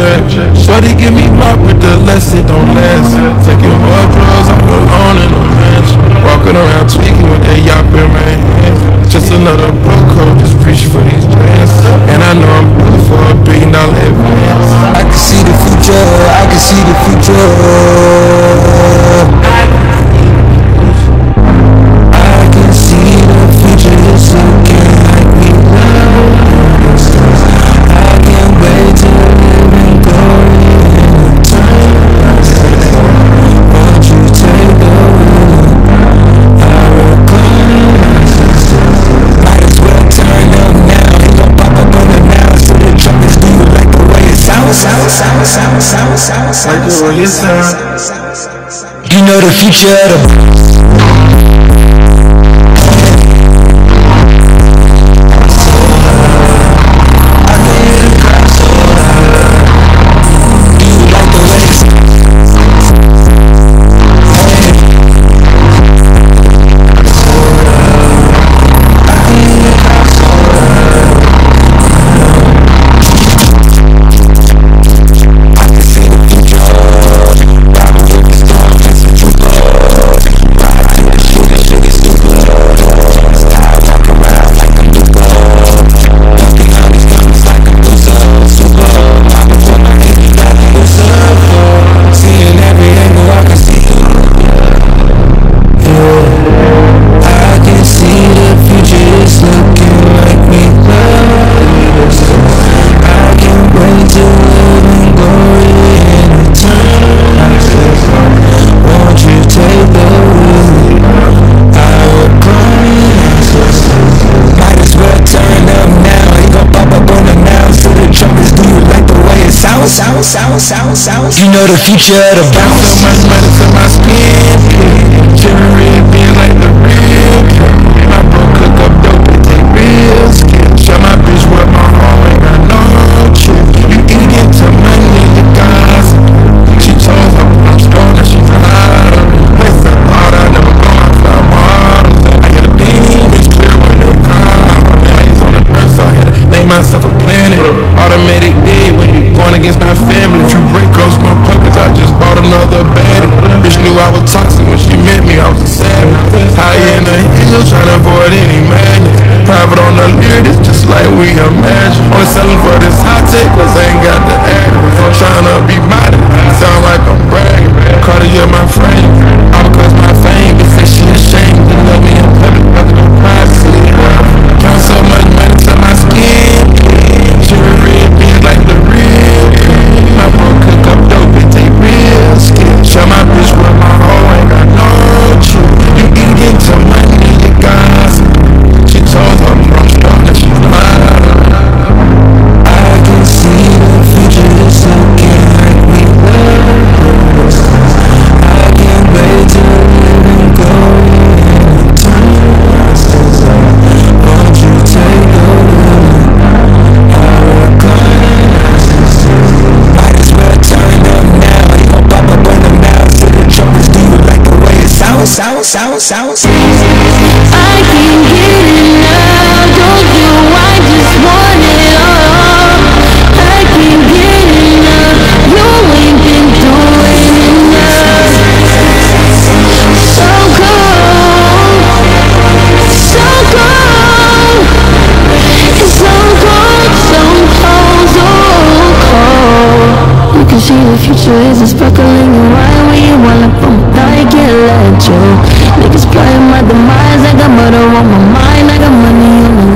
pleasure. Shorty, give me my with the lesson, don't last. Taking more drugs, I'm alone in a mansion. Walking around tweaking with that yop in my hands. Just another broke code, just preach for these plans. And I know I'm good for a billion dollar advance. I can see the future, I can see the future. Like uh, Do you know the future of... You know the future, the bounce. I was toxic when she met me, I was a savage. High in the hills, trying to avoid any madness. Private on the lyric, it's just like we imagine. Only selling for this hot take, cause I ain't got the act. I'm trying to be sound, sound, sound, sound. I can hear. see the future is. A sparkling and why we wanna pump I get let you Niggas playing my demise. I got murder on my mind. I got money on my